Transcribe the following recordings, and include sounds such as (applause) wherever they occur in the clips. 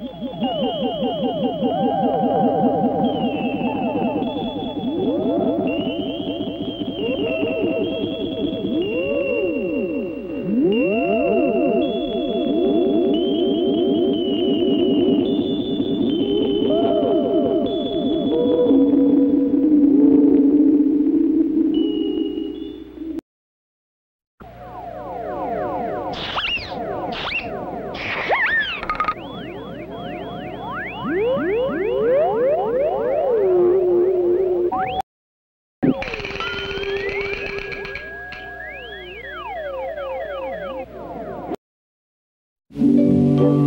Hey! Hey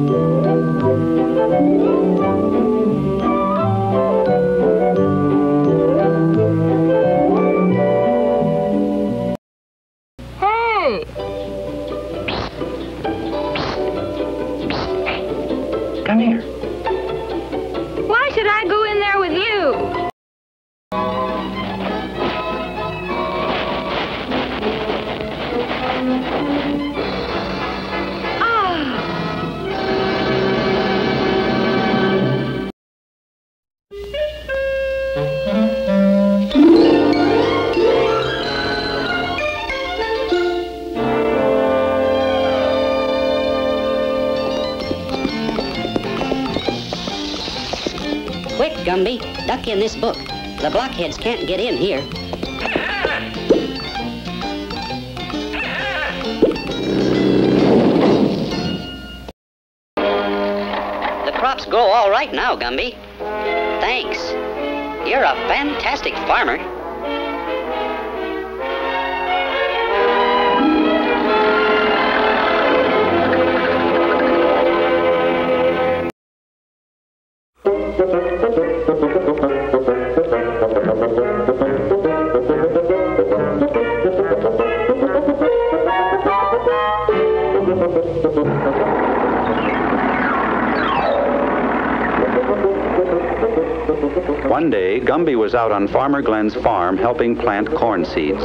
come here. Quick, Gumby, duck in this book. The blockheads can't get in here. The crops grow all right now, Gumby. Thanks. You're a fantastic farmer. One day, Gumby was out on Farmer Glenn's farm helping plant corn seeds.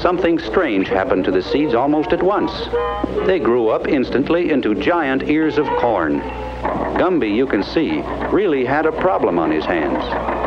Something strange happened to the seeds almost at once. They grew up instantly into giant ears of corn. Gumby, you can see, really had a problem on his hands.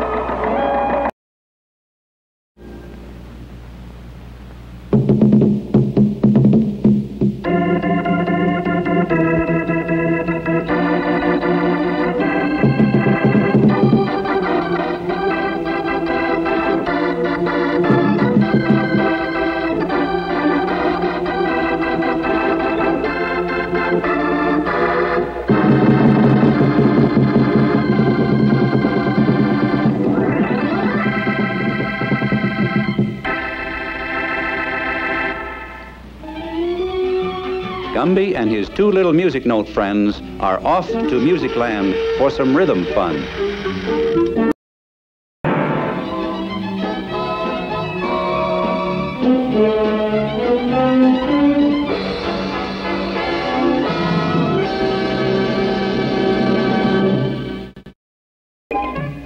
Gumby and his two little music note friends are off to Music Land for some rhythm fun.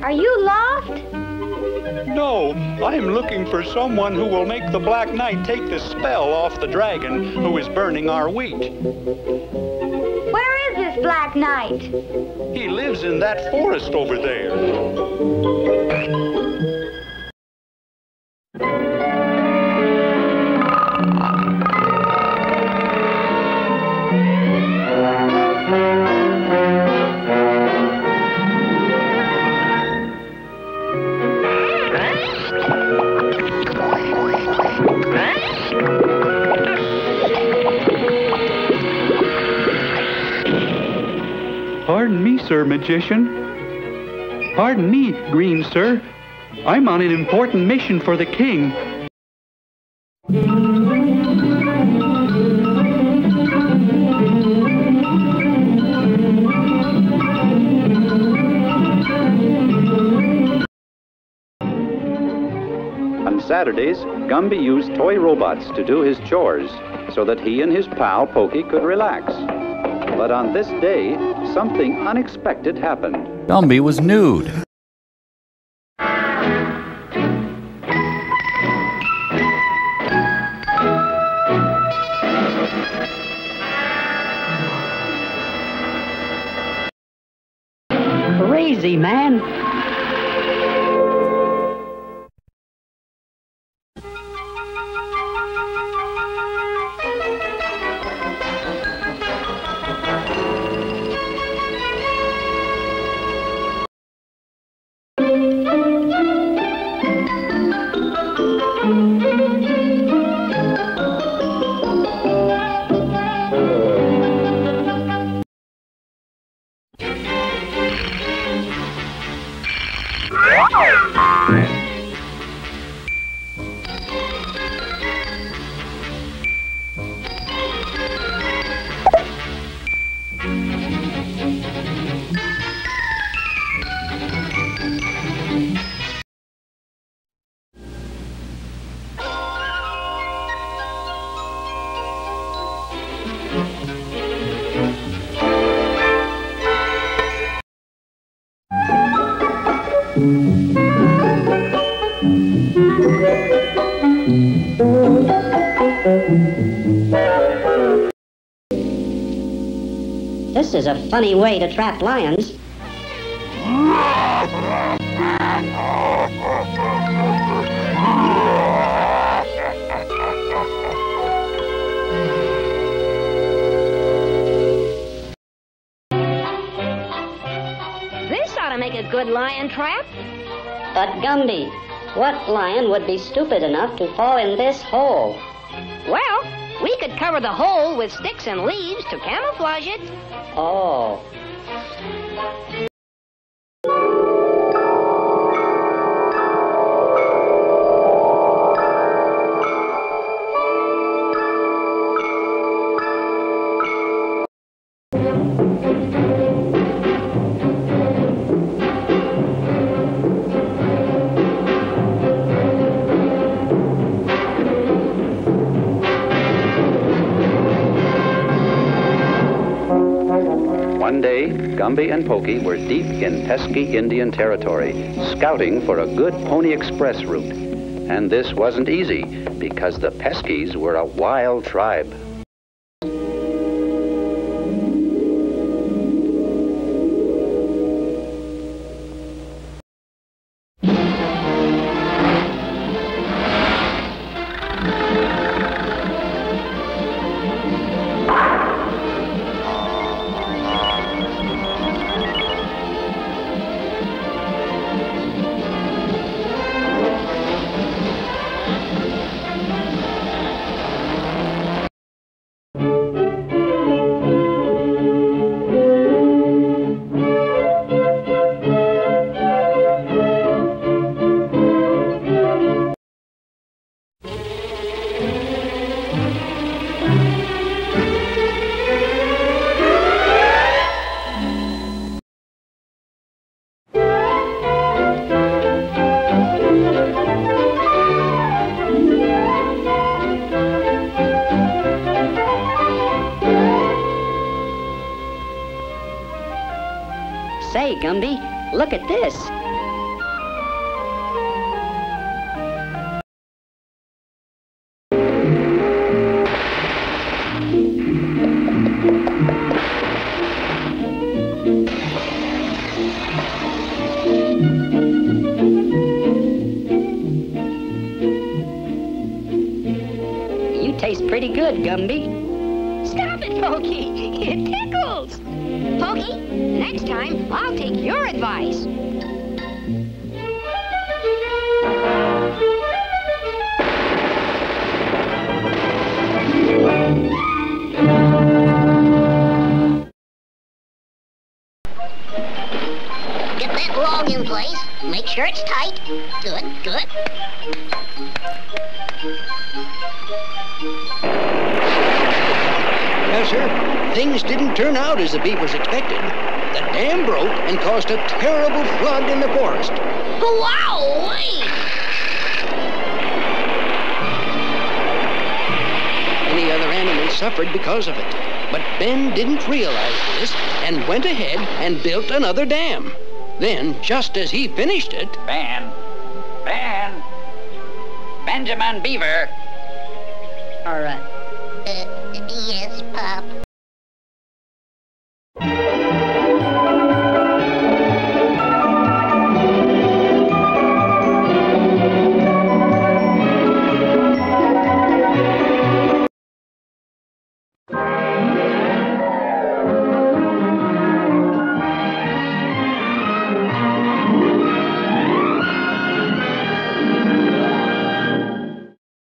Are you lost? No, I'm looking for someone who will make the Black Knight take the spell off the dragon who is burning our wheat. Where is this Black Knight? He lives in that forest over there. Pardon me, sir, magician. Pardon me, green sir. I'm on an important mission for the king. On Saturdays, Gumby used toy robots to do his chores so that he and his pal Pokey could relax. But on this day, something unexpected happened. Gumby was nude. crazy, man. Bye. This is a funny way to trap lions. This ought to make a good lion trap. But Gumby, what lion would be stupid enough to fall in this hole? Well, we could cover the hole with sticks and leaves to camouflage it. Oh. One day, Gumby and Pokey were deep in pesky Indian territory, scouting for a good Pony Express route. And this wasn't easy because the Peskies were a wild tribe. Say, Gumby, look at this. You taste pretty good, Gumby. Stop it, Pokey. (laughs) It tickles. Pokey, next time I'll take your advice. Get that log in place. Make sure it's tight. Good, good. Yes, sir. Things didn't turn out as the beavers expected. The dam broke and caused a terrible flood in the forest. Wow! Any other animals suffered because of it. But Ben didn't realize this and went ahead and built another dam. Then, just as he finished it, Ben. Ben. Benjamin Beaver. All right. Uh, Pop.